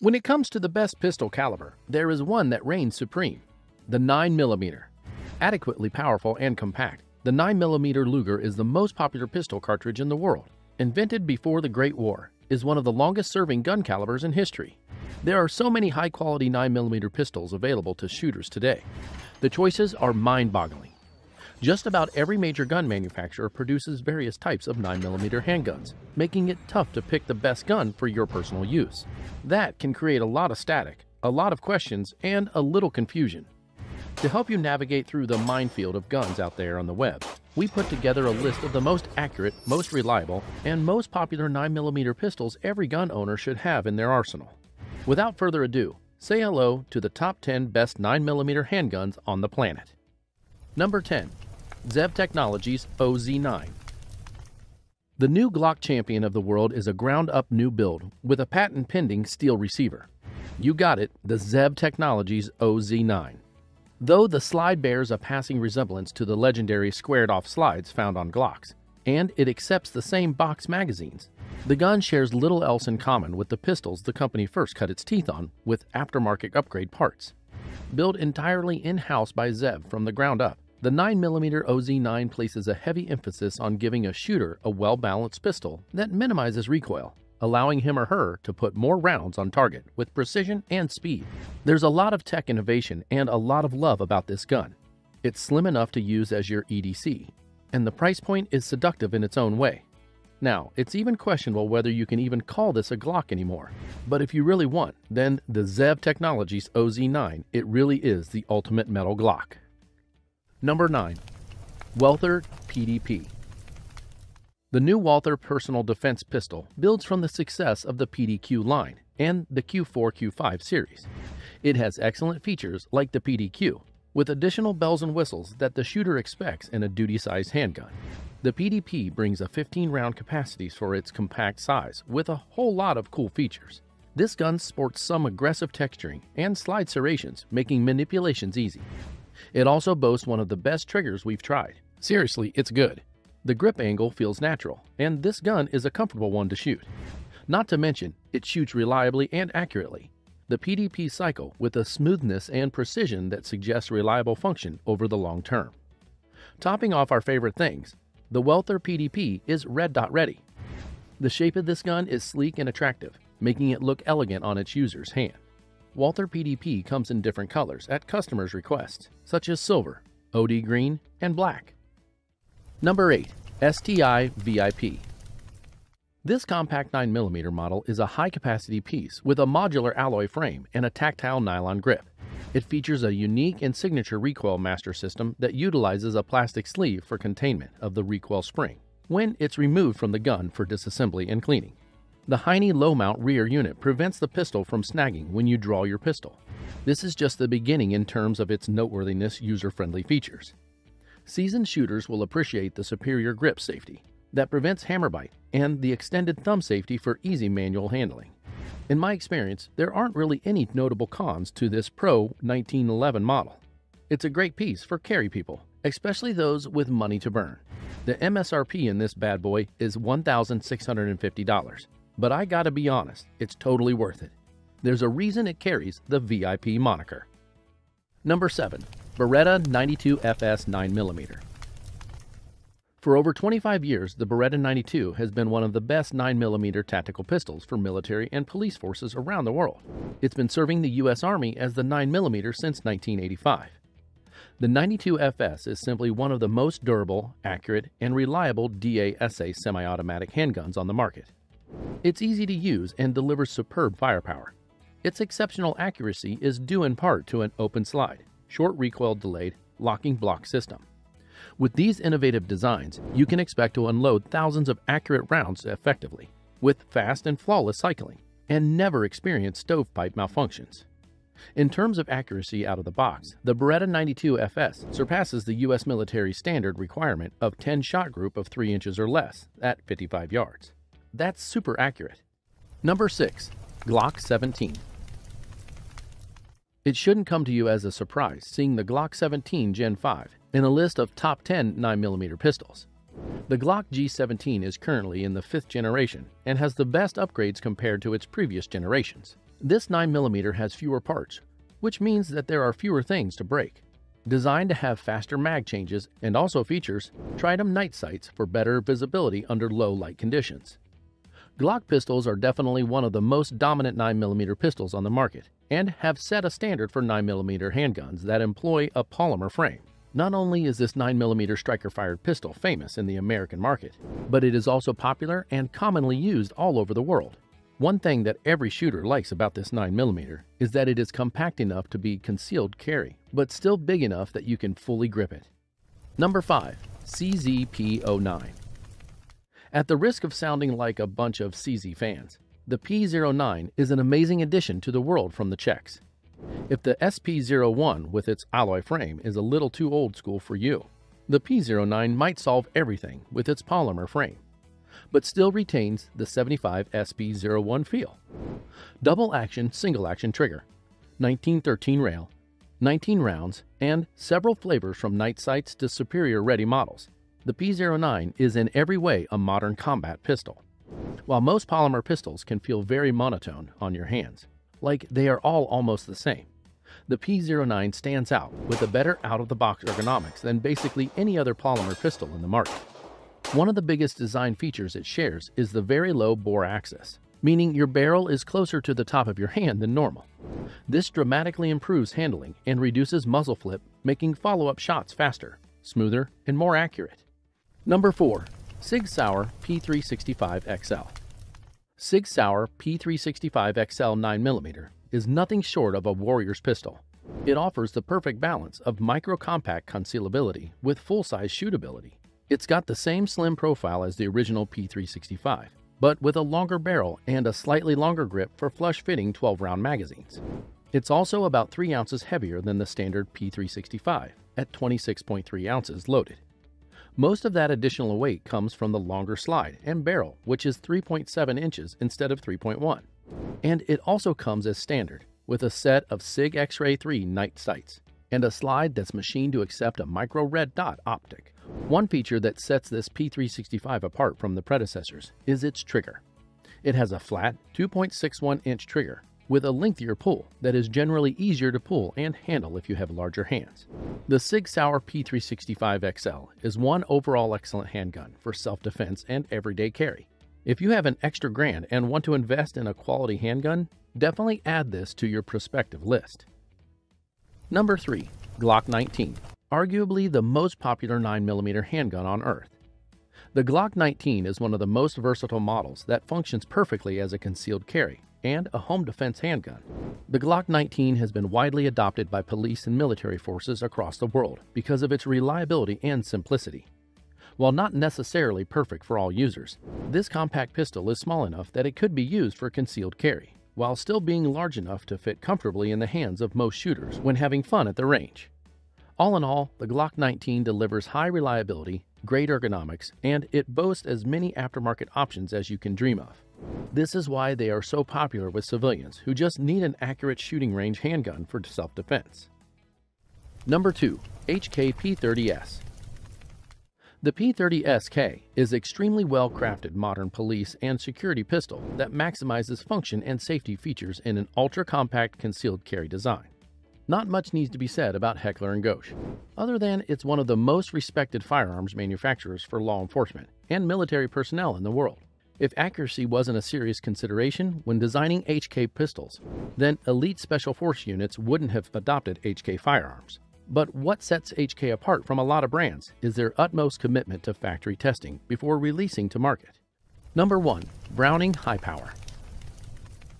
When it comes to the best pistol caliber, there is one that reigns supreme the 9mm. Adequately powerful and compact, the 9mm Luger is the most popular pistol cartridge in the world. Invented before the Great War, is one of the longest serving gun calibers in history. There are so many high quality 9mm pistols available to shooters today. The choices are mind boggling. Just about every major gun manufacturer produces various types of 9mm handguns, making it tough to pick the best gun for your personal use. That can create a lot of static, a lot of questions, and a little confusion. To help you navigate through the minefield of guns out there on the web, we put together a list of the most accurate, most reliable, and most popular 9mm pistols every gun owner should have in their arsenal. Without further ado, say hello to the top 10 best 9mm handguns on the planet. Number 10 Zev Technologies OZ9. The new Glock champion of the world is a ground up new build with a patent pending steel receiver. You got it, the Zev Technologies OZ9. Though the slide bears a passing resemblance to the legendary squared off slides found on Glocks, and it accepts the same box magazines, the gun shares little else in common with the pistols the company first cut its teeth on with aftermarket upgrade parts. Built entirely in house by Zev from the ground up, the 9mm OZ9 places a heavy emphasis on giving a shooter a well balanced pistol that minimizes recoil, allowing him or her to put more rounds on target with precision and speed. There's a lot of tech innovation and a lot of love about this gun. It's slim enough to use as your EDC, and the price point is seductive in its own way. Now, it's even questionable whether you can even call this a Glock anymore. But if you really want, then the Zev Technologies OZ9, it really is the ultimate metal Glock. Number 9. Walther PDP. The new Walther personal defense pistol builds from the success of the PPQ line and the Q4 Q5 series. It has excellent features like the PPQ, with additional bells and whistles that the shooter expects in a duty sized handgun. The PDP brings a 15 round capacity for its compact size with a whole lot of cool features. This gun sports some aggressive texturing and slide serrations, making manipulations easy. It also boasts one of the best triggers we've tried. Seriously, it's good. The grip angle feels natural, and this gun is a comfortable one to shoot. Not to mention, it shoots reliably and accurately. The PDP cycle with a smoothness and precision that suggests reliable function over the long term. Topping off our favorite things, the Walther PDP is red dot ready. The shape of this gun is sleek and attractive, making it look elegant on its user's hand. Walther PDP comes in different colors at customers' request, such as silver, OD green, and black. Number 8. STI VIP. This compact 9mm model is a high capacity piece with a modular alloy frame and a tactile nylon grip. It features a unique and signature recoil master system that utilizes a plastic sleeve for containment of the recoil spring when it's removed from the gun for disassembly and cleaning. The Heinie low mount rear unit prevents the pistol from snagging when you draw your pistol. This is just the beginning in terms of its noteworthiness user friendly features. Seasoned shooters will appreciate the superior grip safety that prevents hammer bite and the extended thumb safety for easy manual handling. In my experience, there aren't really any notable cons to this Pro 1911 model. It's a great piece for carry people, especially those with money to burn. The MSRP in this bad boy is $1,650 but I gotta be honest, it's totally worth it. There's a reason it carries the VIP moniker. Number 7. Beretta 92FS 9mm. For over 25 years, the Beretta 92 has been one of the best 9mm tactical pistols for military and police forces around the world. It's been serving the U.S. Army as the M9 since 1985. The 92FS is simply one of the most durable, accurate, and reliable DASA semi automatic handguns on the market. It's easy to use and delivers superb firepower. Its exceptional accuracy is due in part to an open slide, short recoil delayed, locking block system. With these innovative designs, you can expect to unload thousands of accurate rounds effectively, with fast and flawless cycling, and never experience stovepipe malfunctions. In terms of accuracy out of the box, the Beretta 92 FS surpasses the U.S. military standard requirement of 10 shot group of 3 inches or less at 55 yards. That's super accurate. Number 6. Glock 17. It shouldn't come to you as a surprise seeing the Glock 17 Gen 5 in a list of top 10 9mm pistols. The Glock G17 is currently in the fifth generation and has the best upgrades compared to its previous generations. This 9mm has fewer parts, which means that there are fewer things to break. Designed to have faster mag changes and also features tritium night sights for better visibility under low light conditions. Glock pistols are definitely one of the most dominant 9mm pistols on the market and have set a standard for 9mm handguns that employ a polymer frame. Not only is this 9mm striker-fired pistol famous in the American market, but it is also popular and commonly used all over the world. One thing that every shooter likes about this 9mm is that it is compact enough to be concealed carry, but still big enough that you can fully grip it. Number 5. CZ-P09 At the risk of sounding like a bunch of CZ fans, the P09 is an amazing addition to the world from the Czechs. If the SP01 with its alloy frame is a little too old school for you, the P09 might solve everything with its polymer frame, but still retains the 75 SP01 feel. Double action, single action trigger, 1913 rail, 19 rounds, and several flavors from night sights to suppressor ready models. The P09 is in every way a modern combat pistol. While most polymer pistols can feel very monotone on your hands, like they are all almost the same. The P09 stands out with a better out-of-the-box ergonomics than basically any other polymer pistol in the market. One of the biggest design features it shares is the very low bore axis, meaning your barrel is closer to the top of your hand than normal. This dramatically improves handling and reduces muzzle flip, making follow-up shots faster, smoother, and more accurate. Number 4. Sig Sauer P365 XL Sig Sauer P365 XL 9mm is nothing short of a warrior's pistol. It offers the perfect balance of micro-compact concealability with full-size shootability. It's got the same slim profile as the original P365, but with a longer barrel and a slightly longer grip for flush-fitting 12-round magazines. It's also about 3 ounces heavier than the standard P365 at 26.3 ounces loaded. Most of that additional weight comes from the longer slide and barrel, which is 3.7 inches instead of 3.1. And it also comes as standard, with a set of SIG X-Ray 3 night sights, and a slide that's machined to accept a micro red dot optic. One feature that sets this P365 apart from the predecessors is its trigger. It has a flat 2.61 inch trigger with a lengthier pull that is generally easier to pull and handle if you have larger hands. The Sig Sauer P365 XL is one overall excellent handgun for self-defense and everyday carry. If you have an extra grand and want to invest in a quality handgun, definitely add this to your prospective list. Number 3. Glock 19 Arguably the most popular 9mm handgun on Earth. The Glock 19 is one of the most versatile models that functions perfectly as a concealed carry and a home defense handgun. The Glock 19 has been widely adopted by police and military forces across the world because of its reliability and simplicity. While not necessarily perfect for all users, this compact pistol is small enough that it could be used for concealed carry, while still being large enough to fit comfortably in the hands of most shooters when having fun at the range. All in all, the Glock 19 delivers high reliability, great ergonomics, and it boasts as many aftermarket options as you can dream of. This is why they are so popular with civilians who just need an accurate shooting range handgun for self-defense. Number 2. HK P30S The P30SK is extremely well-crafted modern police and security pistol that maximizes function and safety features in an ultra-compact concealed carry design. Not much needs to be said about Heckler & Koch, other than it's one of the most respected firearms manufacturers for law enforcement and military personnel in the world. If accuracy wasn't a serious consideration when designing HK pistols, then elite special force units wouldn't have adopted HK firearms. But what sets HK apart from a lot of brands is their utmost commitment to factory testing before releasing to market. Number 1. Browning Hi-Power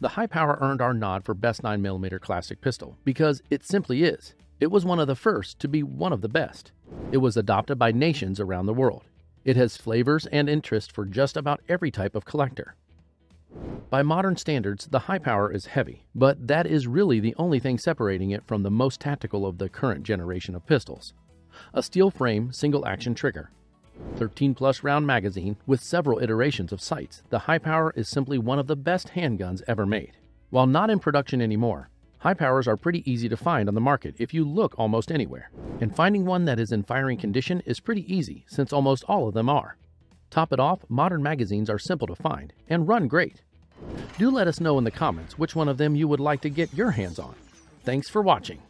The Hi-Power earned our nod for best 9mm classic pistol because it simply is. It was one of the first to be one of the best. It was adopted by nations around the world. It has flavors and interest for just about every type of collector. By modern standards, the high power is heavy, but that is really the only thing separating it from the most tactical of the current generation of pistols. A steel frame, single action trigger. 13 plus round magazine with several iterations of sights, the high power is simply one of the best handguns ever made. While not in production anymore, High powers are pretty easy to find on the market if you look almost anywhere, and finding one that is in firing condition is pretty easy since almost all of them are. Top it off, modern magazines are simple to find and run great. Do let us know in the comments which one of them you would like to get your hands on. Thanks for watching.